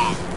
Yes.